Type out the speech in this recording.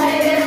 Say